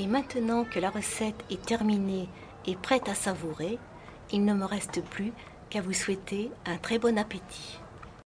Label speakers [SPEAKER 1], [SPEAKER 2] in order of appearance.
[SPEAKER 1] Et maintenant que la recette est terminée et prête à savourer, il ne me reste plus qu'à vous souhaiter un très bon appétit.